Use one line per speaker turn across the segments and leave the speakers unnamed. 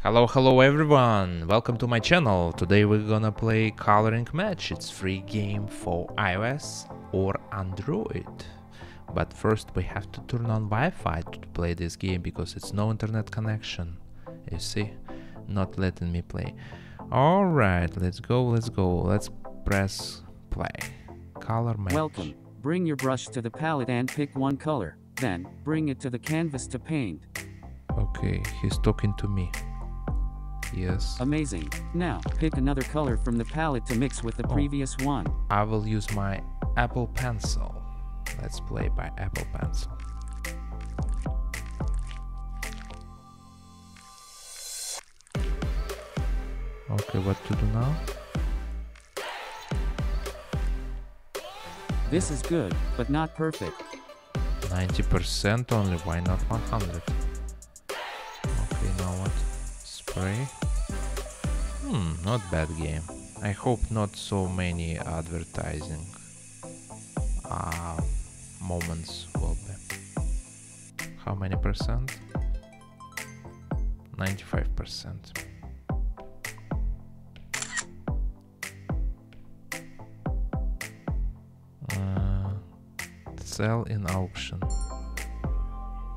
Hello, hello everyone! Welcome to my channel. Today we're gonna play Coloring Match. It's free game for iOS or Android. But first we have to turn on Wi-Fi to play this game because it's no internet connection. You see? Not letting me play. Alright, let's go, let's go. Let's press play. Color match.
Welcome. Bring your brush to the palette and pick one color. Then, bring it to the canvas to paint.
Okay, he's talking to me. Yes.
Amazing. Now, pick another color from the palette to mix with the
Oh.
previous one.
I will use my Apple Pencil. Let's play by Apple Pencil. Okay, what to do now?
This is good, but not perfect.
90% only, why not 100? Okay, now what? Spray? Hmm, not bad game. I hope not so many advertising uh, moments will be. How many percent? 95%. Uh, sell in auction.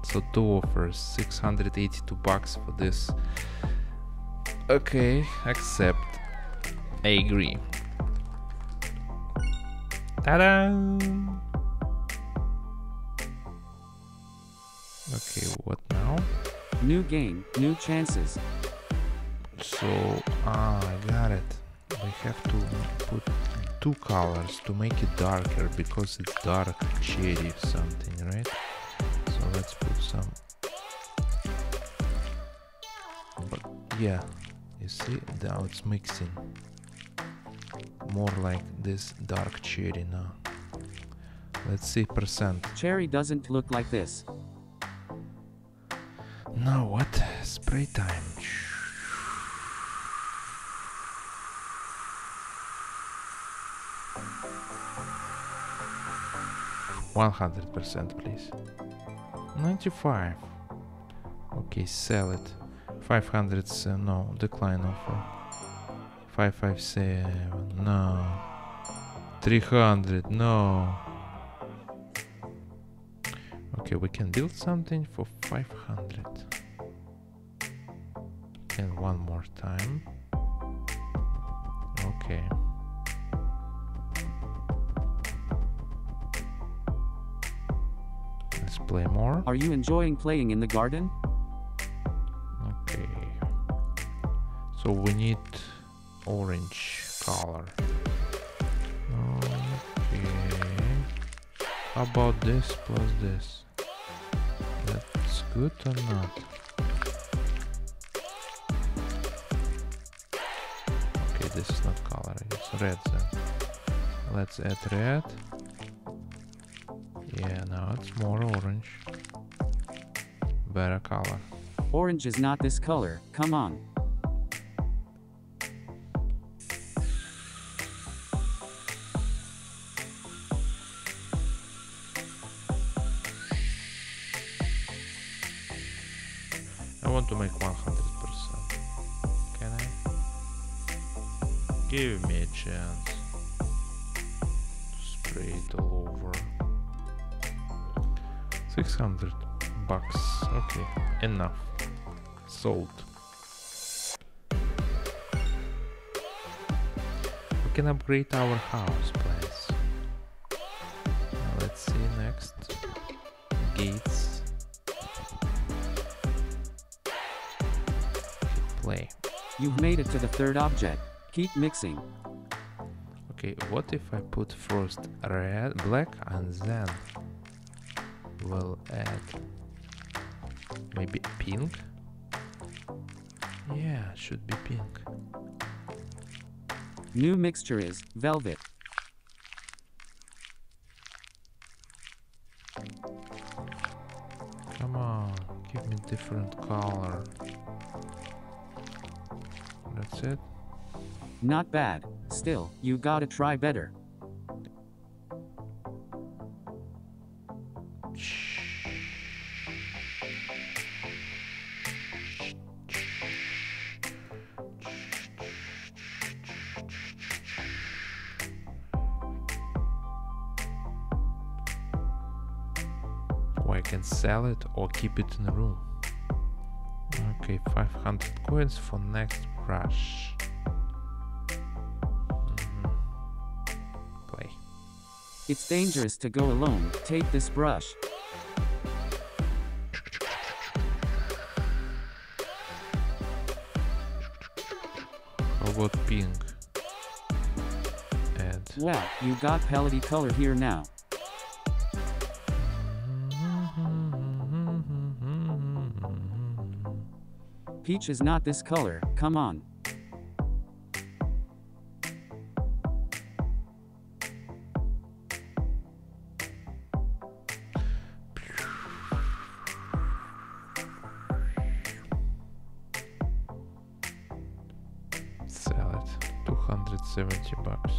So two offers, 682 bucks for this. Okay, accept. I agree. Ta-da! Okay, what now?
New game, new chances.
So, ah, I got it. We have to put two colors to make it darker because it's dark cherry something, right? So let's put some. But yeah, you see, now it's mixing. More like this dark cherry now. Let's see percent.
Cherry doesn't look like this.
Now what? Spray time. One hundred percent, please. Ninety-five. Okay, sell it. Five hundred. Uh, no, decline offer. Five seven. No. Three hundred. No. Okay, we can build something for 500. And one more time. Okay. Let's play more.
Are you enjoying playing in the garden?
So we need orange color. Okay. How about this plus this? That's good or not? Okay, this is not color, it's red then. Let's add red. Yeah, now it's more orange. Better color.
Orange is not this color, come on.
Want to make 100%. Can I? Give me a chance to spray it all over. 600 bucks. Okay, enough. Sold. We can upgrade our house, please. Let's see next. Gates. Play.
You've made it to the third object. Keep mixing.
Okay, what if I put first red, black, and then we'll add maybe pink? Yeah, should be pink.
New mixture is velvet.
Come on, give me different color that's it.
Not bad. Still, you gotta try better.
I can sell it or keep it in the room. Okay, 500 coins for next brush. Mhm. Play.
It's dangerous to go alone. Take this brush.
How about pink? Add.
Wow, you got pellety color here now. Peach is not this color, come on.
Sell it. 270 bucks.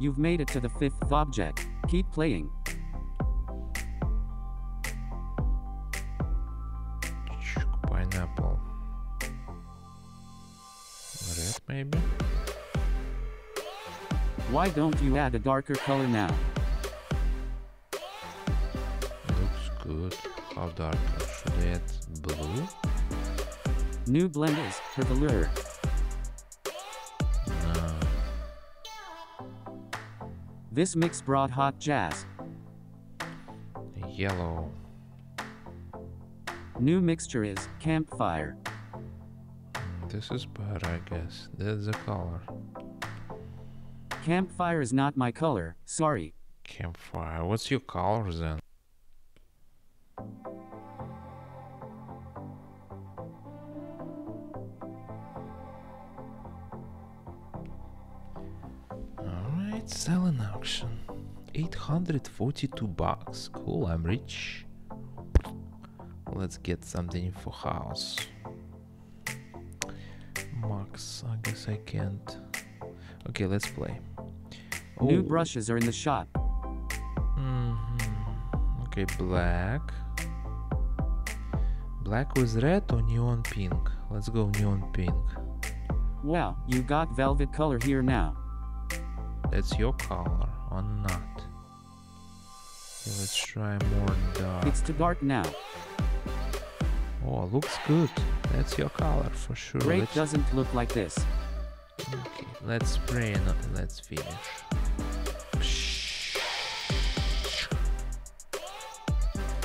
You've made it to the fifth object. Keep playing.
Maybe?
Why don't you add a darker color now?
Looks good. How dark? Should I add blue?
New blend is for the lure.
No.
This mix brought hot jazz.
Yellow.
New mixture is campfire.
This is better, I guess. That's the color.
Campfire is not my color, sorry.
Campfire. What's your color then? Alright, selling auction. 842 bucks. Cool, I'm rich. Let's get something for house. I guess I can't. Okay, let's play.
New
Oh.
brushes are in the shop.
Mhm. Okay, black. Black with red or neon pink? Let's go neon pink.
Wow, you got velvet color here now.
That's your color or not? Okay, let's try more dark.
It's too dark now.
Oh, looks good. That's your color for sure.
Grape
Let's,
doesn't look like this.
okay, let's spray and let's finish.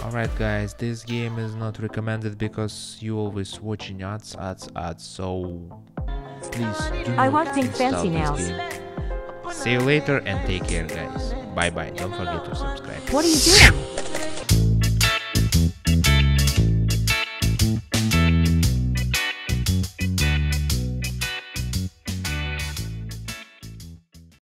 Alright guys, this game is not recommended because you always watching ads, ads, ads, so please do
I
not
want pink
install
fancy
this
nails.
game. See you later and take care guys. Bye bye, don't forget to subscribe.
What are you doing?